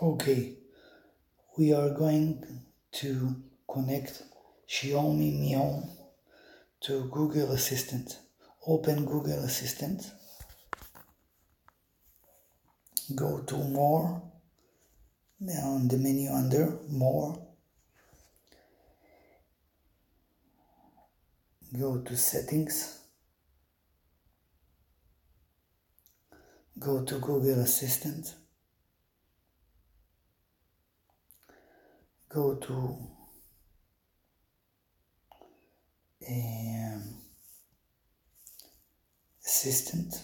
Okay, we are going to connect Xiaomi Mi Home to Google Assistant. Open Google Assistant. Go to More. Now on the menu under More. Go to Settings. Go to Google Assistant. Go to um, assistant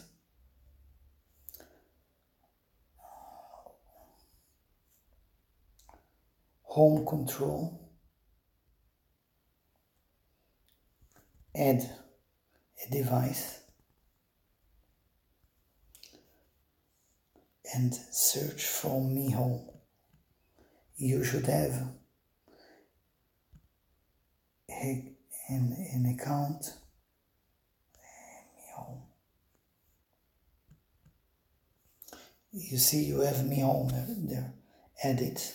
home control add a device and search for Mi Home you should have an, an account you see you have Mi Home there edit.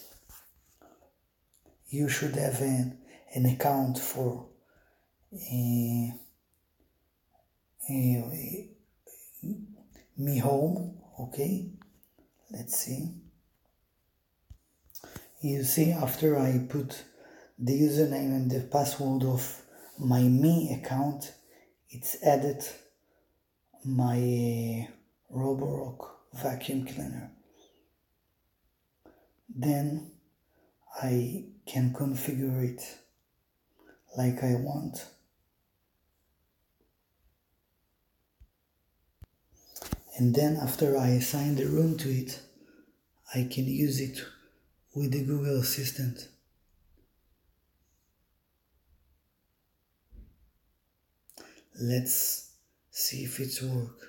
You should have an, an account for Mi Home okay? Let's see you see after I put the username and the password of my Mi account it's added my uh, Roborock vacuum cleaner. Then I can configure it like I want. And then after I assign the room to it I can use it with the Google Assistant. Let's see if it's work.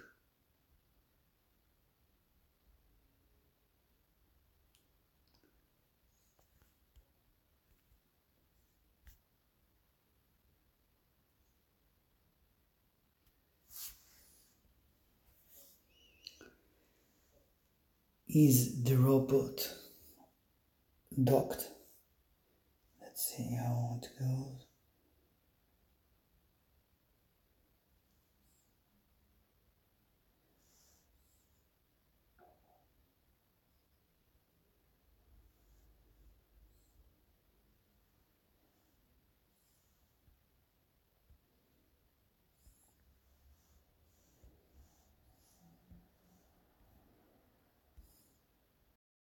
Is the robot docked. Let's see how it goes.